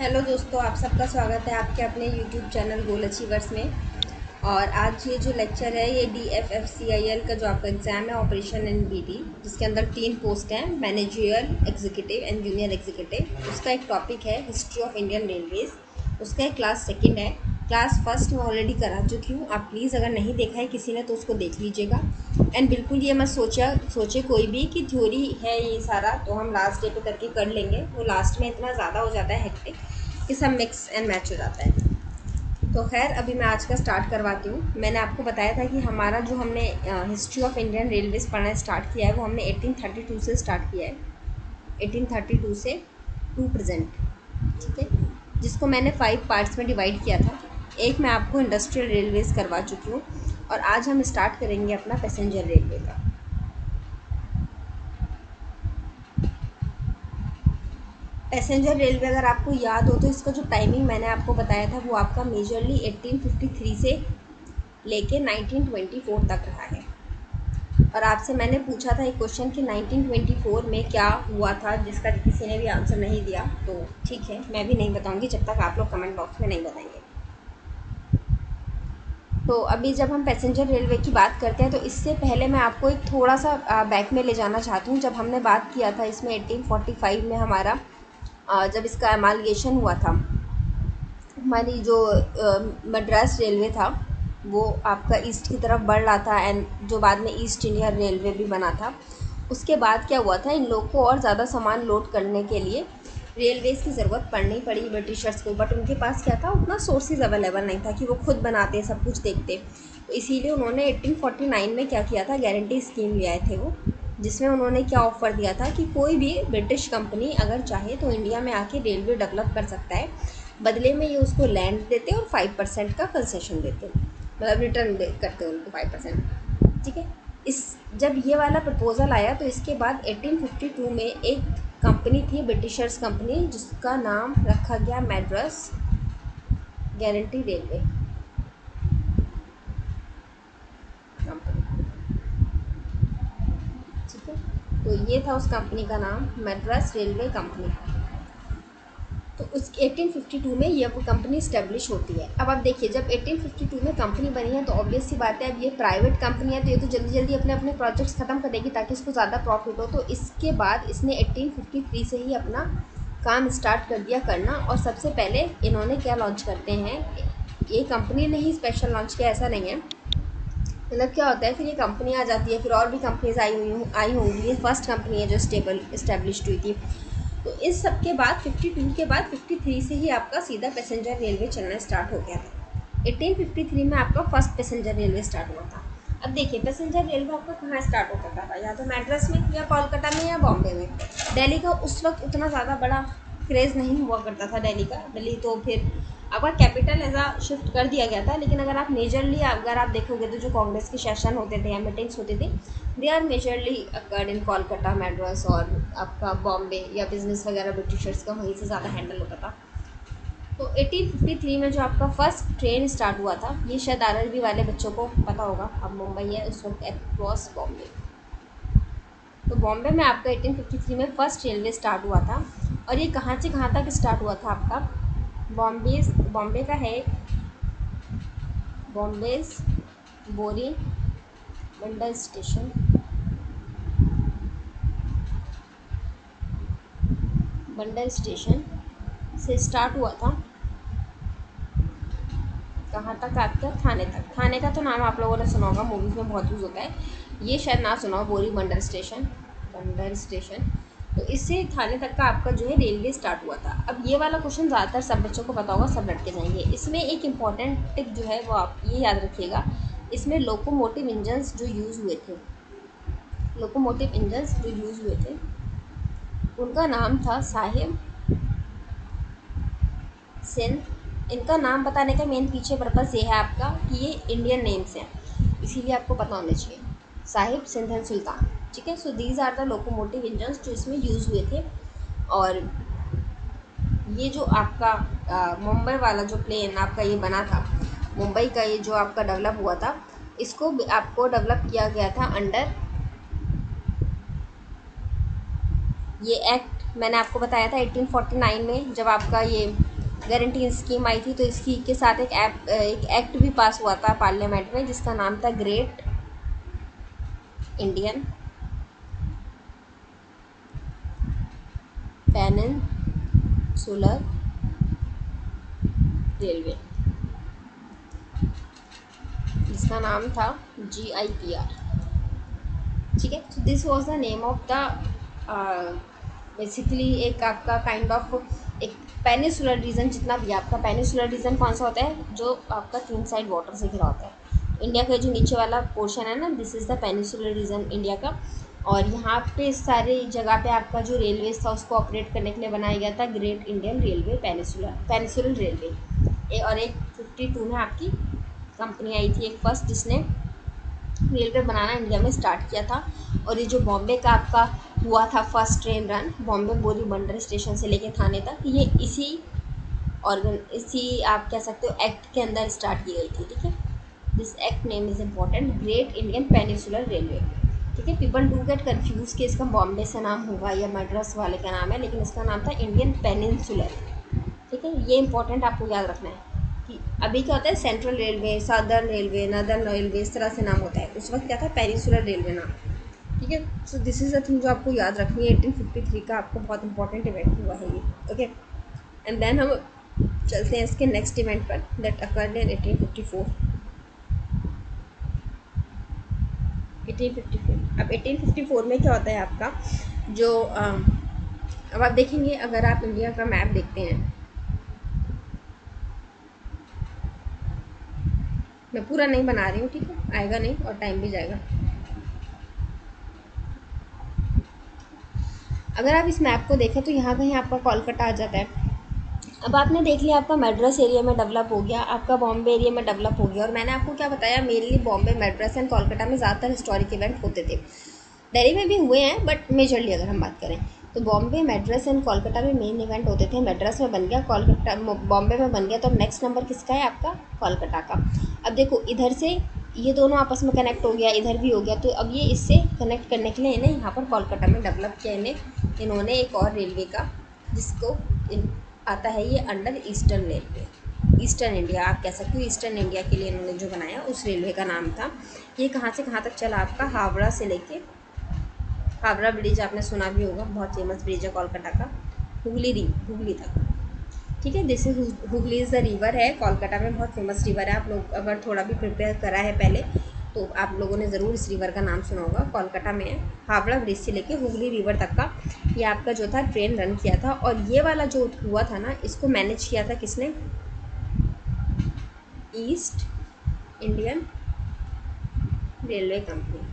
Hello दोस्तों, आप सबका स्वागत है आपके अपने यूट्यूब चैनल गोल अचीवर्स में। और आज ये जो लेक्चर है, ये D F F C I L का जो आपका एग्ज़ाम है ऑपरेशन एंड बी डी जिसके अंदर तीन पोस्ट हैं managerial executive and junior executive उसका एक टॉपिक है हिस्ट्री ऑफ़ इंडियन रेलवेज़ उसका एक क्लास सेकेंड है। क्लास फ़र्स्ट मैं ऑलरेडी करा चुकी हूँ। आप प्लीज़ अगर नहीं देखा है किसी ने तो उसको देख लीजिएगा। एंड बिल्कुल ये मैं सोचा, सोचे कोई भी कि थ्योरी है ये सारा तो हम लास्ट डे पे करके कर लेंगे। वो लास्ट में इतना ज़्यादा हो जाता है कि सब मिक्स एंड मैच हो जाता है। तो खैर, अभी मैं आज का स्टार्ट करवाती हूँ। मैंने आपको बताया था कि हमारा जो हमने हिस्ट्री ऑफ़ इंडियन रेलवेज़ पढ़ना स्टार्ट किया है, वो हमने 1832 से स्टार्ट किया है। 1832 से टू प्रेजेंट ठीक है? जिसको मैंने फाइव पार्ट्स में डिवाइड किया था। एक मैं आपको इंडस्ट्रियल रेलवेज़ करवा चुकी हूँ और आज हम स्टार्ट करेंगे अपना पैसेंजर रेलवे का। पैसेंजर रेलवे अगर आपको याद हो तो इसका जो टाइमिंग मैंने आपको बताया था वो आपका मेजरली 1853 से लेके 1924 तक रहा है। और आपसे मैंने पूछा था एक क्वेश्चन कि 1924 में क्या हुआ था, जिसका किसी ने भी आंसर नहीं दिया तो ठीक है, मैं भी नहीं बताऊँगी जब तक आप लोग कमेंट बॉक्स में नहीं बताएँगे। तो अभी जब हम पैसेंजर रेलवे की बात करते हैं तो इससे पहले मैं आपको एक थोड़ा सा बैक में ले जाना चाहती हूँ। जब हमने बात किया था इसमें 1845 में हमारा जब इसका एमालगेशन हुआ था, हमारी जो मद्रास रेलवे था, वो आपका ईस्ट की तरफ़ बढ़ रहा था एंड जो बाद में ईस्ट इंडिया रेलवे भी बना था, उसके बाद क्या हुआ था, इन लोग को और ज़्यादा सामान लोड करने के लिए रेलवेज़ की ज़रूरत पड़नी पड़ी ब्रिटिशर्स को, बट उनके पास क्या था, उतना सोर्सेज अवेलेबल नहीं था कि वो खुद बनाते, सब कुछ देखते। तो इसीलिए उन्होंने 1849 में क्या किया था गारंटी स्कीम ले आए थे वो। जिसमें उन्होंने क्या ऑफ़र दिया था कि कोई भी ब्रिटिश कंपनी अगर चाहे तो इंडिया में आके रेलवे डेवलप कर सकता है। बदले में ये उसको लैंड देते और फाइव परसेंट का कंसेशन देते मतलब रिटर्न दे, करते उनको फाइव परसेंट ठीक है? इस, जब ये वाला प्रपोज़ल आया तो इसके बाद 1852 में एक कंपनी थी ब्रिटिशर्स कंपनी जिसका नाम रखा गया मैड्रस गारंटी रेलवे कंपनी ठीक है तो ये था उस कंपनी का नाम मैड्रस रेलवे कंपनी। तो उस 1852 में ये वो कंपनी इस्टेब्लिश होती है। अब आप देखिए, जब 1852 में कंपनी बनी है तो ऑब्वियस सी बात है, अब ये प्राइवेट कंपनी है तो ये तो जल्दी जल्दी अपने अपने प्रोजेक्ट्स ख़त्म कर देगी ताकि इसको ज़्यादा प्रॉफिट हो। तो इसके बाद इसने 1853 से ही अपना काम स्टार्ट कर दिया करना। और सबसे पहले इन्होंने क्या लॉन्च करते हैं? ये कंपनी ने ही स्पेशल लॉन्च किया, ऐसा नहीं है। मतलब क्या होता है, फिर ये कंपनी आ जाती है, फिर और भी कंपनीज़ आई हुई आई होंगी। ये फ़र्स्ट कंपनी है जो स्टेबल इस्टेब्लिश हुई थी। तो इस सब के बाद 52 के बाद 53 से ही आपका सीधा पैसेंजर रेलवे चलना स्टार्ट हो गया था। 1853 में आपका फ़र्स्ट पैसेंजर रेलवे स्टार्ट हुआ था। अब देखिए पैसेंजर रेलवे आपका कहाँ स्टार्ट होता था या तो मैड्रस में या कोलकाता में या बॉम्बे में। दिल्ली का उस वक्त उतना ज़्यादा बड़ा क्रेज़ नहीं हुआ करता था दिल्ली का। दिल्ली तो फिर आपका कैपिटल ऐसा शिफ्ट कर दिया गया था, लेकिन अगर आप मेजरली अगर आप देखोगे तो जो कांग्रेस के सेशन होते थे, या मीटिंग्स होती थी they are majorly occurred in Kolkata Madras और आपका बॉम्बे या बिज़नेस वगैरह ब्रिटिशर्स का वहीं से ज़्यादा हैंडल होता था। तो 1853 में जो आपका फ़र्स्ट ट्रेन स्टार्ट हुआ था, ये शायद आर वाले बच्चों को पता होगा। अब मुंबई है, उस वक्त अक्रॉस बॉम्बे तो बॉम्बे में आपका 1853 में फ़र्स्ट रेलवे स्टार्ट हुआ था, और ये कहाँ से कहाँ तक स्टार्ट हुआ था आपका? बॉम्बे बॉम्बे का है। बॉम्बे बोरी बंडल स्टेशन। बंडल स्टेशन से स्टार्ट हुआ था। कहाँ तक आपका थाने तक। थाने का तो नाम आप लोगों ने सुना होगा मूवीज़ में बहुत यूज़ होता है। ये शायद ना सुना हो, बोरी बंडल स्टेशन। बंडल स्टेशन। तो इससे थाने तक का आपका जो है रेलवे स्टार्ट हुआ था। अब ये वाला क्वेश्चन ज़्यादातर सब बच्चों को पता होगा, सब लटके जाएँगे। इसमें एक इंपॉर्टेंट टिप जो है वो आप ये याद रखिएगा, इसमें लोकोमोटिव इंजन्स जो यूज़ हुए थे लोकोमोटिव इंजन्स जो यूज़ हुए थे, उनका नाम था साहिब सिंध इनका नाम बताने का मेन पीछे पर्पज़ ये है आपका कि ये इंडियन नेम्स हैं, इसीलिए आपको पता होना चाहिए। साहिब सिंधन सुल्तान। ठीक है? So these are the locomotive engines जो इसमें यूज़ हुए थे। और ये जो आपका मुंबई वाला जो प्लेन आपका ये बना था, मुंबई का ये जो आपका डेवलप हुआ था, इसको आपको डेवलप किया गया था अंडर ये एक्ट मैंने आपको बताया था 1849 में जब आपका ये गारंटी स्कीम आई थी तो इसकी के साथ एक ऐप एक एक्ट भी पास हुआ था पार्लियामेंट में, जिसका नाम था ग्रेट इंडियन पेनिनसुलर रेलवे। जिसका नाम था जी आई पी आर ठीक है? तो this was the name of the basically एक आपका काइंड ऑफ़ एक पेनिसुलर रीजन जितना भी आपका। पेनिसुलर रीजन कौन सा होता है? जो आपका तीन साइड वाटर से घिरा होता है। इंडिया का जो नीचे वाला पोर्शन है ना this is the peninsular region India का। और यहाँ पे सारे जगह पे आपका जो रेलवे था, उसको ऑपरेट करने के लिए बनाया गया था great Indian railway peninsular peninsular railway और एक फिफ्टी टू में आपकी कंपनी आई थी एक फ़र्स्ट जिसने रेलवे बनाना इंडिया में स्टार्ट किया था। और ये जो बॉम्बे का आपका हुआ था फ़र्स्ट ट्रेन रन बॉम्बे बोरी बंडर स्टेशन से लेके थाने तक, ये इसी ऑर्गन इसी आप कह सकते हो एक्ट के अंदर स्टार्ट की गई थी, ठीक है? This act name is important great Indian peninsular railway ठीक है पीपल डू गेट कन्फ्यूज़ कि इसका बॉम्बे से नाम होगा या मद्रास वाले का नाम है, लेकिन इसका नाम था इंडियन पेनिनसुलर ठीक है, ये इंपॉर्टेंट आपको याद रखना है कि अभी क्या होता है central railway southern railway northern railway इस तरह से नाम होता है। उस वक्त क्या था पेनिसुलर रेलवे नाम। ठीक है so this is a thing जो आपको याद रखनी है एटीन फिफ्टी थ्री का आपको बहुत इंपॉर्टेंट इवेंट हुआ है ये। ओके एंड देन हम चलते हैं इसके नेक्स्ट इवेंट पर that occurred in eighteen fifty four eighteen fifty four. अब एटीन फिफ्टी फोर में क्या होता है आपका? जो अब आप देखेंगे, अगर आप इंडिया का मैप देखते हैं। मैं पूरा नहीं बना रही हूँ, ठीक है? आएगा नहीं और टाइम भी जाएगा। अगर आप इस मैप को देखें तो यहाँ कहीं आपका कोलकाता आ जाता है। अब आपने देख लिया आपका मेड्रस एरिया में डेवलप हो गया, आपका बॉम्बे एरिया में डेवलप हो गया और मैंने आपको क्या बताया मेनली बॉम्बे मेड्रस एंड कोलकाता में ज़्यादातर हिस्टोरिक इवेंट होते थे। दिल्ली में भी हुए हैं बट मेजरली अगर हम बात करें तो बॉम्बे मेड्रस एंड कोलकाता में मेन इवेंट होते थे। मेड्रस में बन गया, कोलकाता बॉम्बे में बन गया तो नेक्स्ट नंबर किसका है आपका? कोलकाता का। अब देखो, इधर से ये दोनों आपस में कनेक्ट हो गया, इधर भी हो गया तो अब ये इससे कनेक्ट करने के लिए इन्हें यहाँ पर कोलकाता में डेवलप किया इन्हें, इन्होंने एक और रेलवे का, जिसको आता है ये under eastern railway. Eastern India, आप कह सकते हो ईस्टर्न इंडिया के लिए इन्होंने जो बनाया, उस रेलवे का नाम था। ये कहाँ से कहाँ तक चला आपका? हावड़ा से लेके, हावड़ा ब्रिज आपने सुना भी होगा, बहुत फ़ेमस ब्रिज है कोलकाता का, हुगली री, हुगली तक। ठीक है is Hooghly is the river है, कोलकाता में बहुत फ़ेमस रिवर है। आप लोग अगर थोड़ा भी प्रिपेयर करा है पहले तो आप लोगों ने ज़रूर इस रिवर का नाम सुना होगा। कोलकाता में हावड़ा ब्रिज से लेके हुगली रिवर तक का ये आपका जो था ट्रेन रन किया था और ये वाला जो हुआ था ना, इसको मैनेज किया था किसने? ईस्ट इंडियन रेलवे कंपनी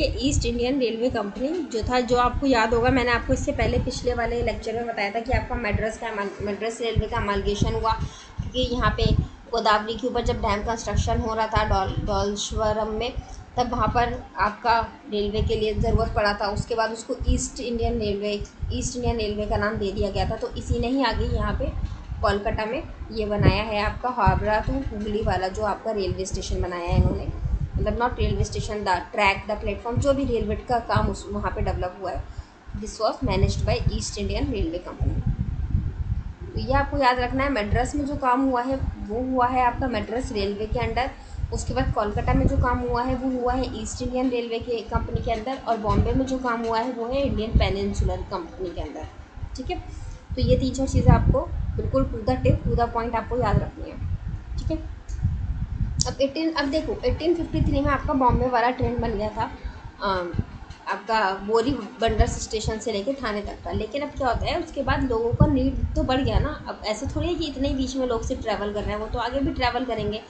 ठीक है ईस्ट इंडियन रेलवे कंपनी जो था, जो आपको याद होगा, मैंने आपको इससे पहले पिछले वाले लेक्चर में बताया था कि आपका मेड्रस का मेड्रस रेलवे का अमालगेशन हुआ, क्योंकि यहाँ पे गोदावरी के ऊपर जब डैम कंस्ट्रक्शन हो रहा था, डॉल डॉल्श्वरम में, तब वहाँ पर आपका रेलवे के लिए ज़रूरत पड़ा था। उसके बाद उसको East Indian railway East Indian railway का नाम दे दिया गया था। तो इसी ने ही आगे यहाँ पे कोलकाता में ये बनाया है आपका हावड़ा टू हुगली वाला, जो आपका रेलवे स्टेशन बनाया है इन्होंने। मतलब not railway station the track the platform जो भी रेलवे का काम उस, वहाँ पे डेवलप हुआ है this was managed by East Indian railway company तो ये आपको याद रखना है मेड्रस में जो काम हुआ है, वो हुआ है आपका मेड्रस रेलवे के अंडर उसके बाद कोलकाता में जो काम हुआ है, वो हुआ है ईस्ट इंडियन रेलवे के कंपनी के अंदर, और बॉम्बे में जो काम हुआ है, वो है इंडियन पेनिनसुलर कंपनी के अंदर, ठीक है? तो ये तीन चार चीज़ें आपको बिल्कुल to the tip to the point आपको याद रखनी है, ठीक है? अब एटीन अब देखो एटीन फिफ्टी थ्री में आपका बॉम्बे वाला ट्रेन बन गया था। आ, आपका बोरी बंडर स्टेशन से लेके थाने तक का। लेकिन अब क्या होता है उसके बाद लोगों का नीड तो बढ़ गया ना। अब ऐसे थोड़ी है कि इतने ही बीच में लोग से ट्रैवल कर रहे हैं वो तो आगे भी ट्रैवल करेंगे।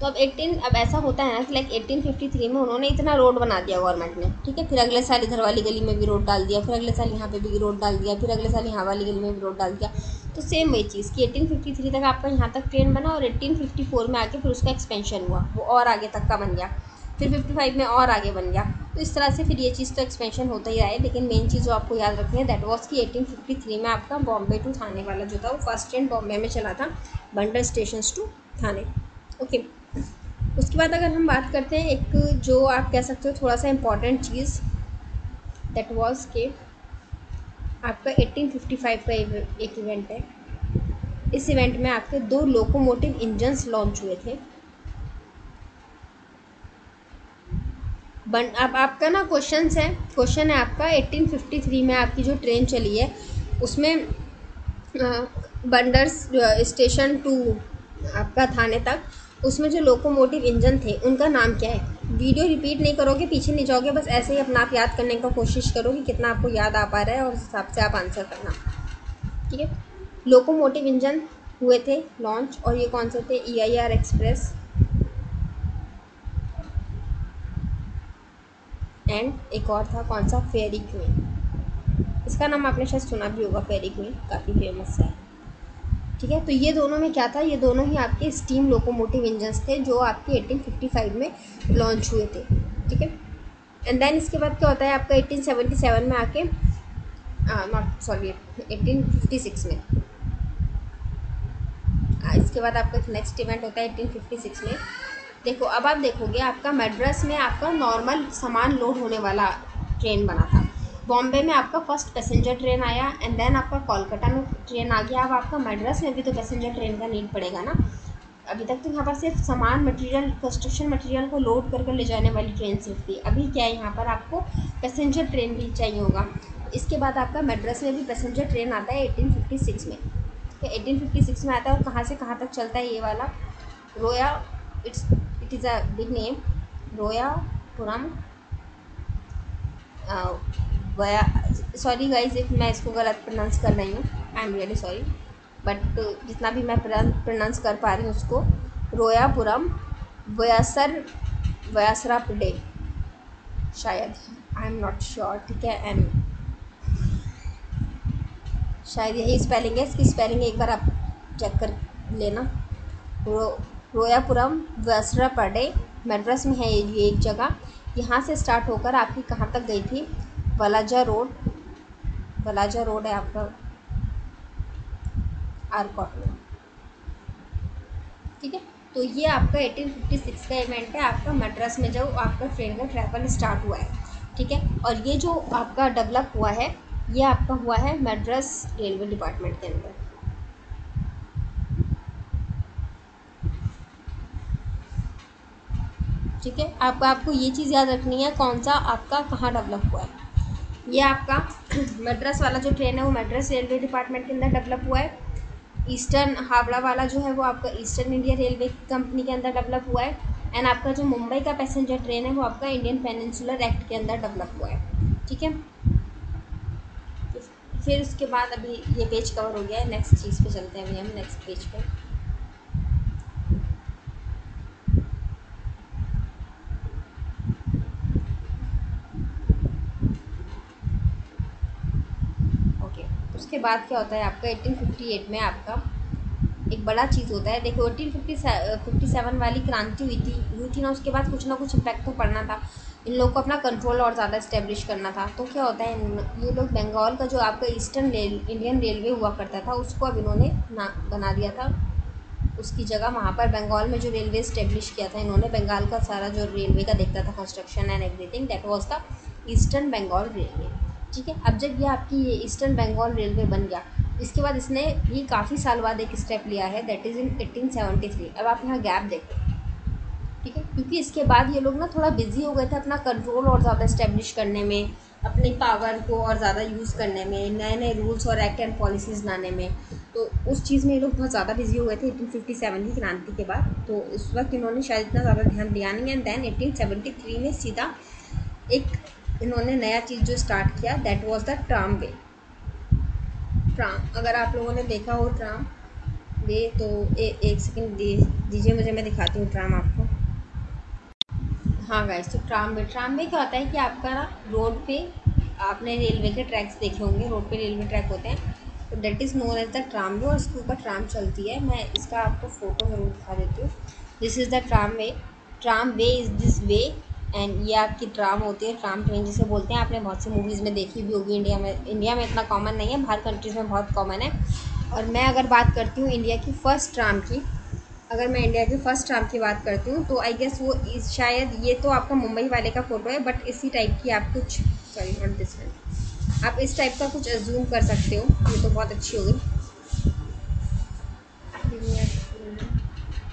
तो अब 18 अब ऐसा होता है ना कि लाइक 1853 में उन्होंने इतना रोड बना दिया गवर्नमेंट ने ठीक है? फिर अगले साल इधर वाली गली में भी रोड डाल दिया फिर अगले साल यहाँ पे भी रोड डाल दिया फिर अगले साल यहाँ वाली गली में भी रोड डाल दिया। तो सेम वही चीज़ कि 1853 तक आपका यहाँ तक ट्रेन बना और 1854 में आके फिर उसका एक्सपेंशन हुआ। वो और आगे तक का बन गया। फिर 55 में और आगे बन गया। तो इस तरह से फिर ये चीज़ तो एक्सपेंशन होता ही रहा है, लेकिन मेन चीज़ जो आपको याद रखनी है दैट वॉज़ कि 1853 में आपका बॉम्बे टू थाने वाला जो था, वो फ़र्स्ट ट्रेन बॉम्बे में चला था Bunder station to Thane okay उसके बाद अगर हम बात करते हैं, एक जो आप कह सकते हो थोड़ा सा इंपॉर्टेंट चीज़ दैट वॉज़ के आपका 1855 का एक इवेंट है। इस इवेंट में आपके दो लोकोमोटिव इंजन्स लॉन्च हुए थे। बन, अब आपका ना क्वेश्चन है। क्वेश्चन है आपका 1853 में आपकी जो ट्रेन चली है, उसमें बंडर्स स्टेशन टू आपका थाने तक, उसमें जो लोकोमोटिव इंजन थे, उनका नाम क्या है? वीडियो रिपीट नहीं करोगे, पीछे नहीं जाओगे, बस ऐसे ही अपना आप याद करने का कोशिश करो कि कितना आपको याद आ पा रहा है और उस हिसाब से आप आंसर करना। ठीक है? लोकोमोटिव इंजन हुए थे लॉन्च और ये कौन से थे? E I R express and एक और था, कौन सा? फेरी क्वीन इसका नाम आपने शायद सुना भी होगा फेरी क्वीन काफ़ी फ़ेमस है। ठीक है? तो ये दोनों में क्या था? ये दोनों ही आपके स्टीम लोकोमोटिव इंजन्स थे जो आपके 1855 में लॉन्च हुए थे। ठीक है? एंड देन इसके बाद क्या होता है? आपका 1877 में आके नॉट सॉरी 1856 में। आ, इसके बाद आपका नेक्स्ट इवेंट होता है 1856 में। देखो अब आप देखोगे आपका मेड्रस में आपका नॉर्मल सामान लोड होने वाला ट्रेन बना था। बॉम्बे में आपका फ़र्स्ट पैसेंजर ट्रेन आया एंड देन आपका कोलकाता में ट्रेन आ गया। अब आपका मेड्रस में भी तो पैसेंजर ट्रेन का नीड पड़ेगा ना। अभी तक तो यहाँ पर सिर्फ़ सामान मटेरियल कंस्ट्रक्शन मटेरियल को लोड कर कर ले जाने वाली ट्रेन सिर्फ़ थी। अभी क्या है, यहाँ पर आपको पैसेंजर ट्रेन भी चाहिए होगा। इसके बाद आपका मेड्रस में भी पैसेंजर ट्रेन आता है एटीन फिफ्टी सिक्स में। एटीन फिफ्टी सिक्स में आता है, और कहाँ से कहाँ तक चलता है ये वाला? Roya it's it is a big name, Royapuram via sorry guys if मैं इसको गलत प्रोनाउंस कर रही हूँ I am really sorry but जितना भी मैं प्रोनाउंस कर पा रही हूँ उसको, रोयापुरम वयासर वयासरा पुडे शायद आई एम नॉट श्योर ठीक है एंड शायद यही स्पेलिंग है, इसकी स्पेलिंग एक बार आप चेक कर लेना। रो, रोयापुरम वसरा पड़े मद्रास में है ये एक जगह, यहाँ से स्टार्ट होकर आपकी कहाँ तक गई थी? वलाजा रोड वलाजा रोड है आपका आरकॉट में ठीक है तो ये आपका 1856 का इवेंट है, आपका मद्रास में जो आपका ट्रेन का ट्रैवल स्टार्ट हुआ है, ठीक है? और ये जो आपका डेवलप हुआ है, ये आपका हुआ है मद्रास रेलवे डिपार्टमेंट के अंदर। ठीक है? आप आपको ये चीज़ याद रखनी है, कौन सा आपका कहाँ डेवलप हुआ है। ये आपका मद्रास वाला जो ट्रेन है, वो मद्रास रेलवे डिपार्टमेंट के अंदर डेवलप हुआ है। ईस्टर्न हावड़ा वाला जो है, वो आपका ईस्टर्न इंडिया रेलवे कंपनी के अंदर डेवलप हुआ है। एंड आपका जो मुंबई का पैसेंजर ट्रेन है, वो आपका इंडियन पेनिनसुलर एक्ट के अंदर डेवलप हुआ है। ठीक है? फिर उसके बाद अभी ये पेज कवर हो गया है। नेक्स्ट चीज़ पे चलते हैं अभी हम नेक्स्ट पेज पे। उसके बाद क्या होता है आपका 1858 में आपका एक बड़ा चीज़ होता है। देखो एटीन फिफ्टी सेवन वाली क्रांति हुई थी हुई थी ना, उसके बाद कुछ ना कुछ इम्पैक्ट तो पड़ना था। इन लोग को अपना कंट्रोल और ज़्यादा इस्टेब्लिश करना था। तो क्या होता है ये लोग बंगाल का जो आपका ईस्टर्न रेल इंडियन रेलवे हुआ करता था, उसको अब इन्होंने ना, बना दिया था। उसकी जगह वहाँ पर बंगाल में जो रेलवे इस्टेब्लिश किया था, इन्होंने बंगाल का सारा जो रेलवे का देखता था construction and everything that was the eastern Bengal railway ठीक है? अब जब ये आपकी ये ईस्टर्न बंगाल रेलवे बन गया, इसके बाद इसने भी काफ़ी साल बाद एक स्टेप लिया है that is in eighteen seventy three अब आप यहाँ गैप देखो। ठीक है? क्योंकि इसके बाद ये लोग ना थोड़ा बिज़ी हो गए थे अपना कंट्रोल और ज़्यादा इस्टेब्लिश करने में, अपनी पावर को और ज़्यादा यूज़ करने में नए नए रूल्स और एक्ट एंड पॉलिसीज़ लाने में। तो उस चीज़ में ये लोग बहुत ज़्यादा बिज़ी हो गए थे एटीन फिफ्टी सेवन की क्रांति के बाद। तो उस वक्त इन्होंने शायद इतना ज़्यादा ध्यान दिया नहीं and then eighteen seventy three में सीधा एक इन्होंने नया चीज़ जो स्टार्ट किया that was the tram way tram अगर आप लोगों ने देखा हो ट्राम वे तो ए, एक सेकंड दीजिए मुझे मैं दिखाती हूँ ट्राम आपको. हाँ गाइस तो ट्राम वे ट्राम वे क्या होता है कि आपका ना रोड पे आपने रेलवे के ट्रैक्स देखे होंगे रोड पे रेलवे ट्रैक होते हैं तो that is known as the tram way और इसके ऊपर ट्राम चलती है. मैं इसका आपको फ़ोटो ज़रूर दिखा देती हूँ. This is the tram way tram way is this way and ये आपकी ट्राम होती है ट्राम ट्रेन जिसे बोलते हैं, आपने बहुत सी मूवीज़ में देखी भी होगी इंडिया में इंडिया में इतना कॉमन नहीं है, बाहर कंट्रीज़ में बहुत कॉमन है। और मैं अगर बात करती हूँ इंडिया की फ़र्स्ट ट्राम की, अगर मैं इंडिया की फ़र्स्ट ट्राम की बात करती हूँ तो आई गेस वो शायद ये तो आपका मुंबई वाले का फ़ोटो है बट इसी टाइप की आप कुछ सॉरी नॉट दिस आप इस टाइप का कुछ एज्यूम कर सकते हो, ये तो बहुत अच्छी होगी।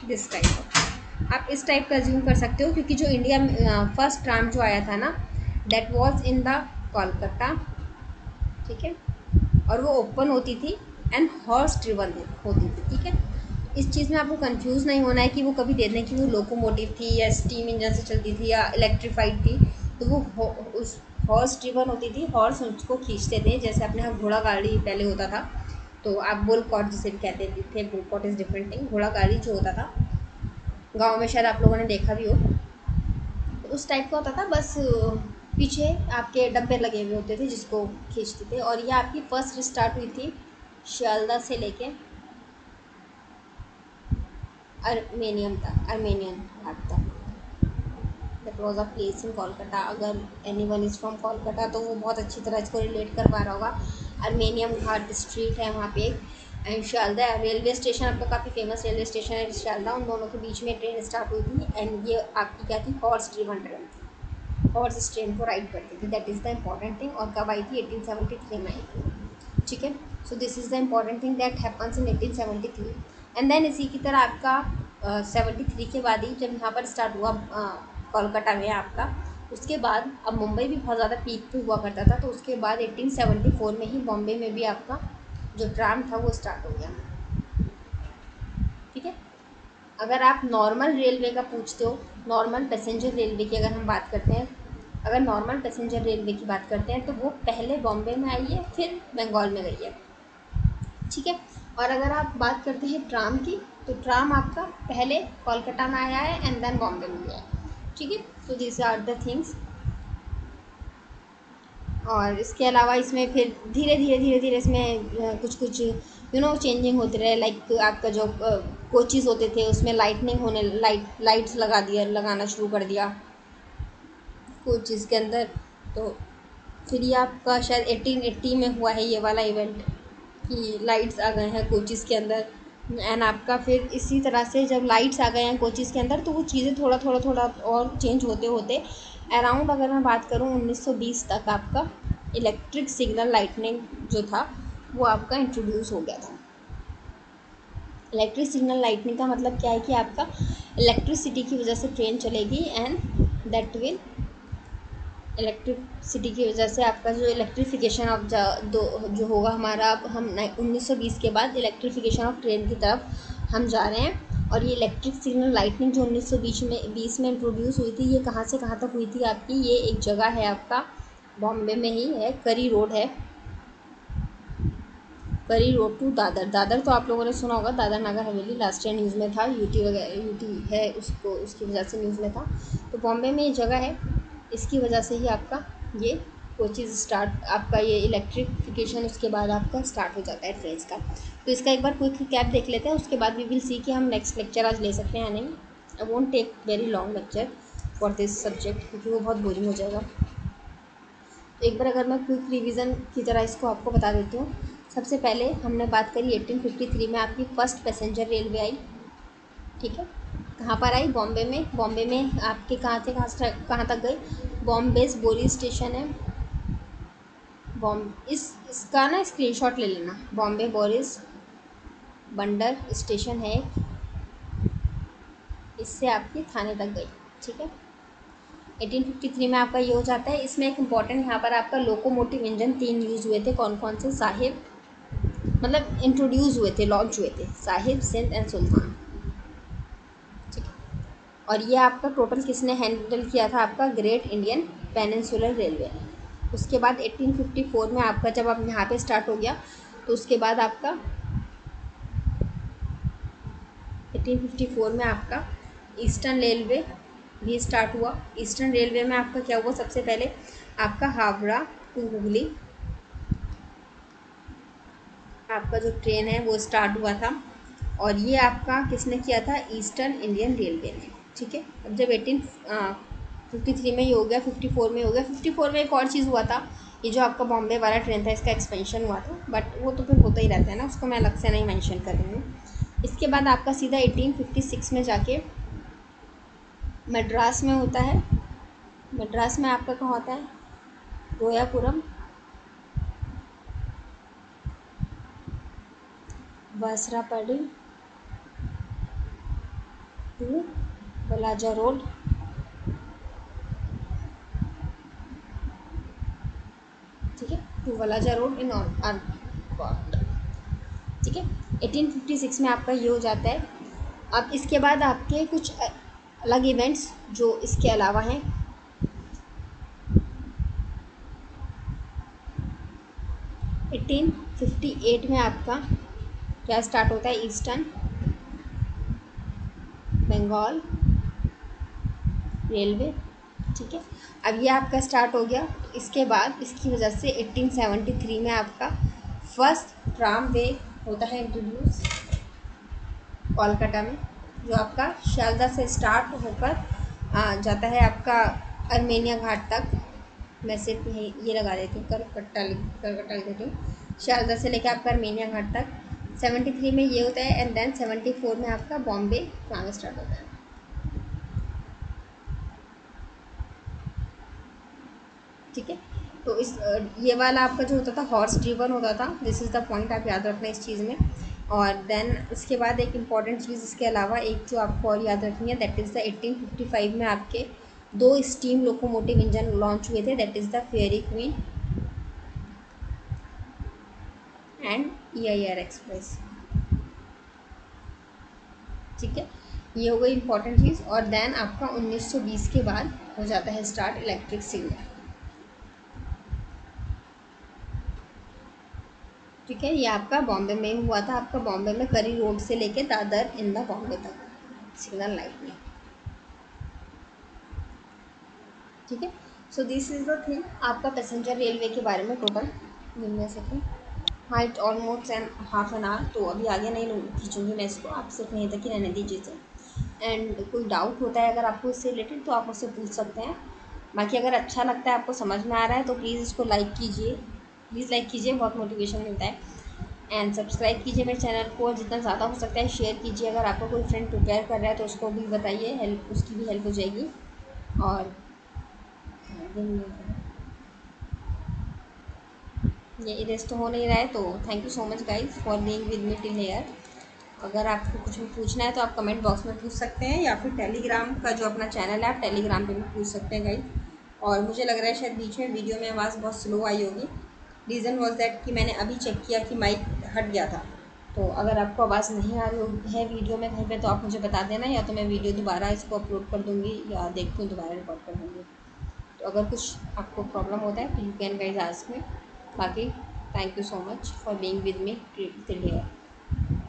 दिस टाइप आप इस टाइप का ज्यूम कर सकते हो, क्योंकि जो इंडिया फ़र्स्ट ट्राम जो आया था ना that was in the Kolkata ठीक है? और वो ओपन होती थी एंड हॉर्स ड्रिवन होती थी, ठीक है? इस चीज़ में आपको कंफ्यूज नहीं होना है कि वो कभी देखने की वो लोकोमोटिव थी या स्टीम इंजन से चलती थी या इलेक्ट्रीफाइड थी तो वो उस हॉर्स ड्रिवन होती थी हॉर्स उसको खींचते थे, जैसे अपने यहाँ घोड़ा गाड़ी पहले होता था तो आप बुल कॉट जिसे भी कहते थे bull cart is different thing घोड़ा गाड़ी जो होता था गाँव में शायद आप लोगों ने देखा भी हो। तो उस टाइप का होता था, बस, पीछे आपके डब्बे लगे हुए होते थे जिसको खींचते थे और ये आपकी फ़र्स्ट स्टार्ट हुई थी शियालदा से लेके अर्मेनियम तक अर्मेनियन घाट तक। That was a place in Kolkata अगर anyone is from Kolkata तो वो बहुत अच्छी तरह इसको रिलेट कर पा रहा होगा। अर्मेनियम घाट स्ट्रीट है वहाँ पे। एंड शालदा रेलवे स्टेशन आपका काफ़ी फ़ेमस रेलवे स्टेशन है शालदा उन दोनों के बीच में ट्रेन स्टार्ट हुई थी एंड ये आपकी क्या थी? हॉर्स ड्रिवन ट्रेन थी। हॉर्स इस ट्रेन को राइड करती थी। That is the important thing और कब आई थी? एटीन सेवेंटी थ्री में आई थी। ठीक है? So this is the important thing that happens in eighteen seventy three and then इसी की तरह आपका सेवेंटी थ्री के बाद ही जब यहाँ पर स्टार्ट हुआ कोलकाता में आपका, उसके बाद अब मुंबई भी बहुत ज़्यादा पीक पे हुआ करता था तो उसके बाद एटीन सेवेंटी फोर में ही बॉम्बे में भी आपका जो ट्राम था वो स्टार्ट हो गया। ठीक है? अगर आप नॉर्मल रेलवे का पूछते हो, नॉर्मल पैसेंजर रेलवे की अगर हम बात करते हैं, अगर नॉर्मल पैसेंजर रेलवे की बात करते हैं तो वो पहले बॉम्बे में आई है, फिर बंगाल में गई है। ठीक है? और अगर आप बात करते हैं ट्राम की तो ट्राम आपका पहले कोलकाता में आया है एंड देन बॉम्बे में गया है। ठीक है? तो दिस आर द थिंग्स और इसके अलावा इसमें फिर धीरे धीरे धीरे धीरे इसमें कुछ कुछ यू नो चेंजिंग होते रहे लाइक आपका जो कोचिज़ होते थे, उसमें लाइटनिंग होने लाइट लाइट्स लगा दिया, लगाना शुरू कर दिया। कोचिज़ के अंदर तो फिर ये आपका शायद एटीन एट्टी में हुआ है ये वाला इवेंट कि लाइट्स आ गए हैं कोचिज़ के अंदर। एंड आपका फिर इसी तरह से जब लाइट्स आ गए हैं कोचिज़ के अंदर तो वो चीज़ें थोड़ा थोड़ा थोड़ा और चेंज होते होते। अराउंड अगर मैं बात करूँ 1920 तक आपका इलेक्ट्रिक सिग्नल लाइटनिंग जो था, वो आपका इंट्रोड्यूस हो गया था। इलेक्ट्रिक सिग्नल लाइटनिंग का मतलब क्या है कि आपका इलेक्ट्रिसिटी की वजह से ट्रेन चलेगी एंड दैट विल इलेक्ट्रिसिटी की वजह से आपका जो इलेक्ट्रिफिकेशन ऑफ़ दो, जो होगा हमारा, अब हम उन्नीस सौ बीस के बाद इलेक्ट्रिफिकेशन ऑफ़ ट्रेन की तरफ़ हम जा रहे हैं। और ये इलेक्ट्रिक सिग्नल लाइटनिंग जो उन्नीस सौ बीस में बीस में इंट्रोड्यूस हुई थी, ये कहाँ से कहाँ तक हुई थी आपकी? ये एक जगह है आपका, बॉम्बे में ही है, करी रोड है। करी रोड टू दादर। दादर तो आप लोगों ने सुना होगा, Dadar Nagar Haveli last year news में था यूटी वगैरह यूटी है उसको, उसकी वजह से न्यूज़ में था। तो बॉम्बे में ये जगह है। इसकी वजह से ही आपका ये कोचिज़ स्टार्ट आपका ये इलेक्ट्रिफिकेशन उसके बाद आपका स्टार्ट हो जाता है ट्रेन का। तो इसका एक बार क्विक कैप देख लेते हैं, उसके बाद वी विल सी कि हम नेक्स्ट लेक्चर आज ले सकते हैं या नहीं। I won't take very long lecture for this subject क्योंकि वो बहुत बोरिंग हो जाएगा। तो एक बार अगर मैं क्विक रिविज़न की तरह इसको आपको बता देती हूँ। सबसे पहले हमने बात करी 1853 में आपकी फ़र्स्ट पैसेंजर रेलवे आई, ठीक है? कहाँ पर आई? बॉम्बे में। बॉम्बे में आपके कहाँ से, कहाँ कहाँ तक गई? बॉम्बे बोरी स्टेशन है। बॉम्ब, इस, इसका ना स्क्रीनशॉट ले लेना। बॉम्बे बोरिस बंडर स्टेशन है। इससे आपकी थाने तक गई, ठीक है? 1853 में आपका ये हो जाता है। इसमें एक इंपॉर्टेंट यहाँ पर आपका लोकोमोटिव इंजन तीन यूज़ हुए थे। कौन कौन से? साहिब मतलब इंट्रोड्यूस हुए थे लॉन्च हुए थे। साहिब, सिंध एंड सुल्तान। और ये आपका टोटल किसने हैंडल किया था? आपका ग्रेट इंडियन पेनिनसुलर रेलवे। उसके बाद 1854 में आपका जब आप यहाँ पे स्टार्ट हो गया तो उसके बाद आपका 1854 में आपका ईस्टर्न रेलवे भी स्टार्ट हुआ। ईस्टर्न रेलवे में आपका क्या हुआ? सबसे पहले आपका हावड़ा टू हुगली आपका जो ट्रेन है वो स्टार्ट हुआ था। और ये आपका किसने किया था? ईस्टर्न इंडियन रेलवे ने। ठीक है? अब जब एटीन फिफ्टी थ्री में ही हो गया फिफ्टी फोर में हो गया फिफ्टी फोर में एक और चीज़ हुआ था। ये जो आपका बॉम्बे वाला ट्रेन था, इसका एक्सपेंशन हुआ था बट वो तो फिर होता ही रहता है ना, उसको मैं अलग से नहीं मेंशन कर रही हूँ। इसके बाद आपका सीधा 1856 में जाके मद्रास में होता है। मद्रास में आपका कहाँ होता है? रोयापुरम वासरापड़ी टू बलाजा रोड ठीक है? टू वलाजा रोड इन ठीक है? 1856 में आपका ये हो जाता है। अब इसके बाद आपके कुछ अलग इवेंट्स जो इसके अलावा हैं। एटीन फिफ्टी एट में आपका क्या स्टार्ट होता है? ईस्टर्न बंगाल रेलवे, ठीक है? अब ये आपका स्टार्ट हो गया। इसके बाद इसकी वजह से 1873 में आपका फ़र्स्ट ट्राम वे होता है इंट्रोड्यूस कोलकाता में, जो आपका शालदा से स्टार्ट होकर जाता है आपका अर्मेनिया घाट तक। मैं सिर्फ़ यही, ये लगा देती हूँ करकट्टा करकट्टा लिख देती हूँ। शारदा से लेकर आपका अर्मेनिया घाट तक। सेवेंटी थ्री में ये होता है एंड देन सेवेंटी फोर में आपका बॉम्बे ट्राम स्टार्ट होता है। ठीक है? तो इस ये वाला आपका जो होता था हॉर्स ड्रीवन होता था दिस इज़ द पॉइंट आप याद रखना इस चीज़ में। और देन इसके बाद एक इंपॉर्टेंट चीज़ इसके अलावा एक जो आपको और याद रखनी है that is the eighteen fifty five में आपके दो स्टीम लोकोमोटिव इंजन लॉन्च हुए थे that is the fairy queen and E I R express ठीक है? ये हो गई इंपॉर्टेंट चीज़ और देन आपका 1920 के बाद हो जाता है स्टार्ट इलेक्ट्रिक सिग्नल ठीक है, ये आपका बॉम्बे में हुआ था, आपका बॉम्बे में करी रोड से लेके दादर इन द बॉम्बे तक। सिग्नल लाइट में। ठीक है so this is the thing आपका पैसेंजर रेलवे के बारे में टोटल मिलने सके height almost and half an hour तो अभी आगे नहीं खींचूँगी मैं इसको, आप सिर्फ़ यहीं तक ही रहने दीजिए इसे। एंड कोई डाउट होता है अगर आपको इससे रिलेटेड तो आप उससे पूछ सकते हैं। बाकी अगर अच्छा लगता है, आपको समझ में आ रहा है तो प्लीज़ इसको लाइक कीजिए। प्लीज़ लाइक कीजिए, बहुत मोटिवेशन मिलता है। एंड सब्सक्राइब कीजिए मेरे चैनल को, जितना ज़्यादा हो सकता है शेयर कीजिए। अगर आपका कोई फ्रेंड प्रिपेयर कर रहा है तो उसको भी बताइए हेल्प उसकी भी हेल्प हो जाएगी। और, ये इरेज तो हो नहीं रहा है तो thank you so much guys for being with me till here अगर आपको कुछ भी पूछना है तो आप कमेंट बॉक्स में पूछ सकते हैं, या फिर टेलीग्राम का जो अपना चैनल है, आप टेलीग्राम पे भी पूछ सकते हैं गाइज़ और मुझे लग रहा है, शायद बीच में वीडियो में आवाज़ बहुत स्लो आई होगी। रीज़न वॉज़ दैट कि मैंने अभी चेक किया कि माइक हट गया था। तो अगर आपको आवाज़ नहीं आ रही है वीडियो में कहीं पे तो आप मुझे बता देना या तो मैं वीडियो दोबारा इसको अपलोड कर दूँगी या देखती हूँ, दोबारा रिकॉर्ड कर दूँगी। तो अगर कुछ आपको प्रॉब्लम होता है तो यू कैन गाइज़ आज में बाकी thank you so much for being with me till here